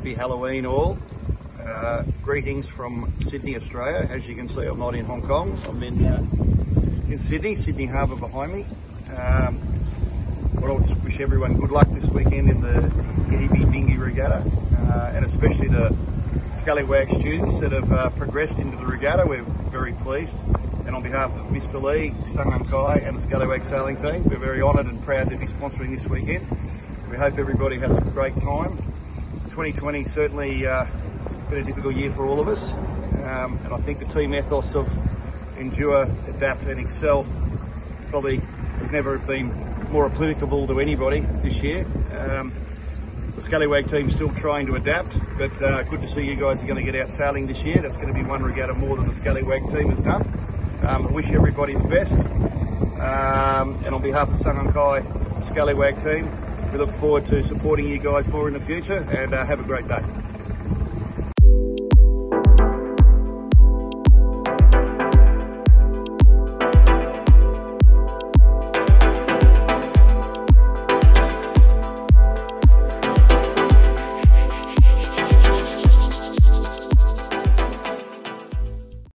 Halloween all. Uh, greetings from Sydney, Australia. As you can see, I'm not in Hong Kong. I'm in uh, in Sydney, Sydney Harbour behind me. Um, I'll just wish everyone good luck this weekend in the Hebe Dinghy Regatta, uh, and especially the Scallywag students that have uh, progressed into the regatta. We're very pleased. And on behalf of Mr. Lee, Sun Hung Kai, and the Scallywag sailing team, we're very honoured and proud to be sponsoring this weekend. We hope everybody has a great time. 2020 certainly uh, been a difficult year for all of us, um, and I think the team ethos of endure, adapt, and excel probably has never been more applicable to anybody this year. Um, the Scallywag team's still trying to adapt, but uh, good to see you guys are going to get out sailing this year. That's going to be one regatta more than the Scallywag team has done. Um, I wish everybody the best. Um, and on behalf of Sun Hung Kai, Scallywag team, we look forward to supporting you guys more in the future and uh, have a great day.